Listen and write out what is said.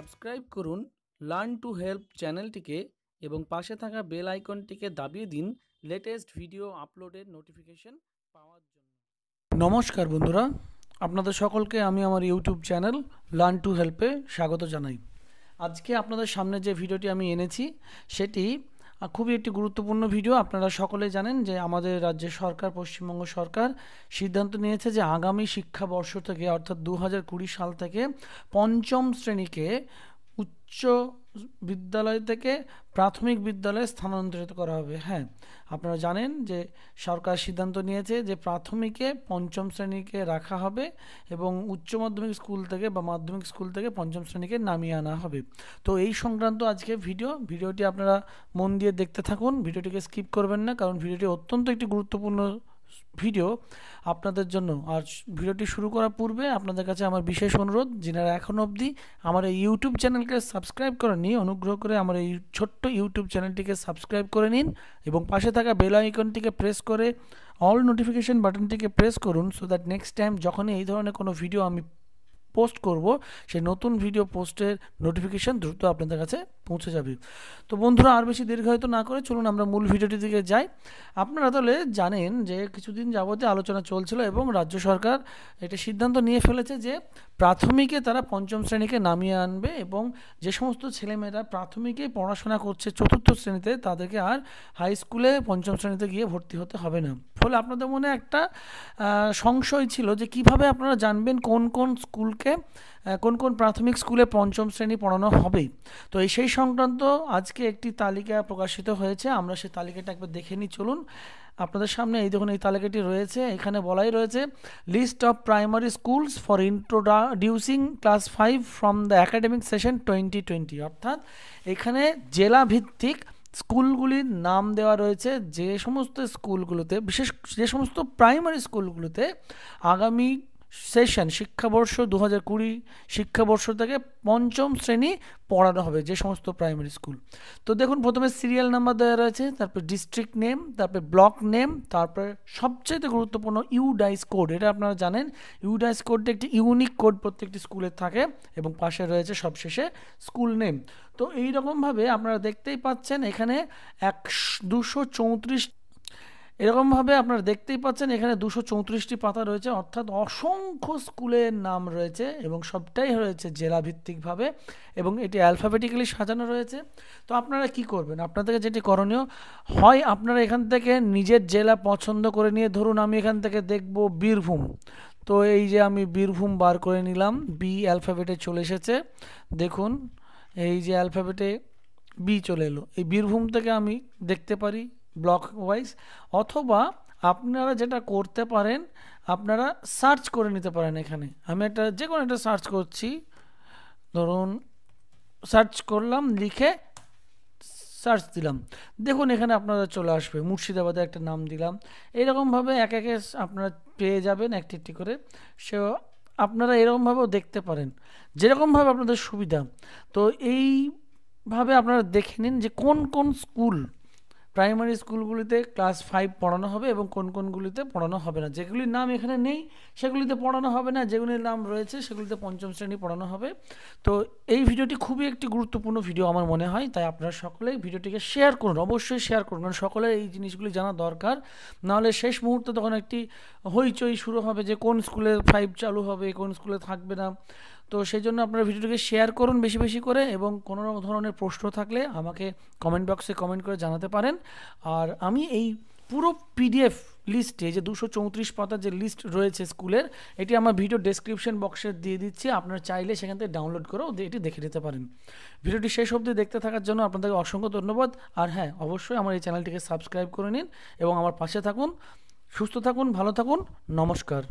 Subscribe করুন, learn to help চ্যানেলটিকে এবং পাশে থাকা বেল আইকনটিকে দাবিয়ে দিন লেটেস্ট ভিডিও আপলোডের নোটিফিকেশন পাওয়ার জন্য। নমস্কার বন্ধুরা, আপনাদের সকলকে আমি আমার ইউটিউব চ্যানেল লার্ন টু হেল্পে স্বাগত জানাই। আজকে আপনাদের সামনে যে ভিডিওটি আমি এনেছি, সেটি খুবই একটি গুরুত্বপূর্ণ ভিডিও। আপনারা সকলে জানেন যে আমাদের রাজ্য সরকার, পশ্চিমবঙ্গ সরকার সিদ্ধান্ত নিয়েছে যে আগামী শিক্ষাবর্ষ থেকে, অর্থাৎ দু হাজার কুড়ি সাল থেকে পঞ্চম শ্রেণীকে উচ্চ বিদ্যালয় থেকে প্রাথমিক বিদ্যালয়ে স্থানান্তরিত করা হবে। হ্যাঁ আপনারা জানেন যে সরকার সিদ্ধান্ত নিয়েছে যে প্রাথমিকে পঞ্চম শ্রেণীকে রাখা হবে এবং উচ্চ মাধ্যমিক স্কুল থেকে বা মাধ্যমিক স্কুল থেকে পঞ্চম শ্রেণীকে নামিয়ে আনা হবে। তো এই সংক্রান্ত আজকে ভিডিও, ভিডিওটি আপনারা মন দিয়ে দেখতে থাকুন। ভিডিওটিকে স্কিপ করবেন না, কারণ ভিডিওটি অত্যন্ত একটি গুরুত্বপূর্ণ ভিডিও আপনাদের জন্য। আর ভিডিওটি শুরু করার পূর্বে আপনাদের কাছে আমার বিশেষ অনুরোধ, যিনারা এখনও অবধি আমার এই ইউটিউব চ্যানেলকে সাবস্ক্রাইব করে করেননি, অনুগ্রহ করে আমার এই ছোট্ট ইউটিউব চ্যানেলটিকে সাবস্ক্রাইব করে নিন এবং পাশে থাকা বেল আইকনটিকে প্রেস করে অল নোটিফিকেশন বাটনটিকে প্রেস করুন সো দ্যাট নেক্সট টাইম যখনই এই ধরনের কোনো ভিডিও আমি পোস্ট করব, সেই নতুন ভিডিও পোস্টের নোটিফিকেশন দ্রুত আপনাদের কাছে পৌঁছে যাবে। তো বন্ধুরা, আর বেশি দীর্ঘায়িত না করে চলুন আমরা মূল ভিডিওটি দিকে যাই। আপনারা তাহলে জানেন যে কিছুদিন যাবতে আলোচনা চলছিল এবং রাজ্য সরকার এটা সিদ্ধান্ত নিয়ে ফেলেছে যে প্রাথমিকে তারা পঞ্চম শ্রেণীকে নামিয়ে আনবে এবং যে সমস্ত ছেলেমেয়েরা প্রাথমিকে পড়াশোনা করছে চতুর্থ শ্রেণীতে, তাদেরকে আর হাই স্কুলে পঞ্চম শ্রেণীতে গিয়ে ভর্তি হতে হবে না। ফলে আপনাদের মনে একটা সংশয় ছিল যে কীভাবে আপনারা জানবেন কোন কোন স্কুলকে কোন কোন প্রাথমিক স্কুলে পঞ্চম শ্রেণি পড়ানো হবে? তো এই সেই সংক্রান্ত আজকে একটি তালিকা প্রকাশিত হয়েছে, আমরা সেই তালিকাটা একবার দেখে নিই, চলুন। আপনাদের সামনে এই দেখুন, এই তালিকাটি রয়েছে, এখানে বলাই রয়েছে list of primary schools for introducing class five from the academic session twenty twenty অর্থাৎ এখানে জেলা ভিত্তিক স্কুলগুলির নাম দেওয়া রয়েছে, যে সমস্ত স্কুলগুলোতে, বিশেষ যে সমস্ত প্রাইমারি স্কুলগুলোতে আগামী সেশন, শিক্ষাবর্ষ দু হাজার কুড়ি শিক্ষাবর্ষ থেকে পঞ্চম শ্রেণি পড়ানো হবে যে সমস্ত প্রাইমারি স্কুল। তো দেখুন, প্রথমে সিরিয়াল নাম্বার দেওয়া রয়েছে, তারপর ডিস্ট্রিক্ট নেম, তারপরে ব্লক নেম, তারপরে সবচেয়ে গুরুত্বপূর্ণ ইউডাইস কোড। এটা আপনারা জানেন, ইউডাইস কোডটা একটি ইউনিক কোড প্রত্যেকটি স্কুলে থাকে এবং পাশে রয়েছে সবশেষে স্কুল নেম। তো এই রকমভাবে আপনারা দেখতেই পাচ্ছেন, এখানে এক দুশো চৌত্রিশ এরকমভাবে আপনারা দেখতেই পাচ্ছেন, এখানে দুশো চৌত্রিশটি পাতা রয়েছে, অর্থাৎ অসংখ্য স্কুলের নাম রয়েছে এবং সবটাই রয়েছে জেলাভিত্তিকভাবে এবং এটি অ্যালফাবেটিক্যালি সাজানো রয়েছে। তো আপনারা কি করবেন? আপনাদেরকে যেটি করণীয়, হয় আপনারা এখান থেকে নিজের জেলা পছন্দ করে নিয়ে, ধরুন আমি এখান থেকে দেখব বীরভূম। তো এই যে আমি বীরভূম বার করে নিলাম বি অ্যালফাবেটে চলে এসেছে। দেখুন, এই যে অ্যালফাবেটে বি চলে এলো। এই বীরভূম থেকে আমি দেখতে পারি ব্লক ওয়াইজ অথবা আপনারা যেটা করতে পারেন, আপনারা সার্চ করে নিতে পারেন এখানে। আমি একটা যে কোনো একটা সার্চ করছি। ধরুন সার্চ করলাম, লিখে সার্চ দিলাম। দেখুন, এখানে আপনারা চলে আসবে। মুর্শিদাবাদে একটা নাম দিলাম। এইরকমভাবে এক একে আপনারা পেয়ে যাবেন একটি একটি করে। সে, আপনারা এরকমভাবেও দেখতে পারেন। যেরকমভাবে আপনাদের সুবিধা। তো এইভাবে আপনারা দেখে নিন যে কোন কোন স্কুল প্রাইমারি স্কুলগুলিতে ক্লাস ফাইভ পড়ানো হবে এবং কোন কোনগুলিতে পড়ানো হবে না। যেগুলির নাম এখানে নেই, সেগুলিতে পড়ানো হবে না। যেগুলির নাম রয়েছে, সেগুলিতে পঞ্চম শ্রেণি পড়ানো হবে। তো এই ভিডিওটি খুবই একটি গুরুত্বপূর্ণ ভিডিও আমার মনে হয়, তাই আপনারা সকলেই ভিডিওটিকে শেয়ার করুন, অবশ্যই শেয়ার করুন। কারণ সকলের এই জিনিসগুলি জানা দরকার। নাহলে শেষ মুহূর্তে তখন একটি হইচই শুরু হবে যে কোন স্কুলে ফাইভ চালু হবে, কোন স্কুলে থাকবে না। তো সেই জন্য আপনারা ভিডিওটিকে শেয়ার করুন বেশি বেশি করে এবং কোনো ধরনের প্রশ্ন থাকলে আমাকে কমেন্ট বক্সে কমেন্ট করে জানাতে পারেন। আর আমি এই পুরো পিডিএফ লিস্টে যে দুশো চৌত্রিশ পাতার যে লিস্ট রয়েছে স্কুলের এটি আমার ভিডিও ডেসক্রিপশন বক্সে দিয়ে দিচ্ছি। আপনারা চাইলে সেখান থেকে ডাউনলোড করেও এটি দেখে নিতে পারেন। ভিডিওটি শেষ অবধি দেখতে থাকার জন্য আপনাদেরকে অসংখ্য ধন্যবাদ। আর হ্যাঁ অবশ্যই আমার এই চ্যানেলটিকে সাবস্ক্রাইব করে নিন এবং আমার পাশে থাকুন। সুস্থ থাকুন, ভালো থাকুন, নমস্কার।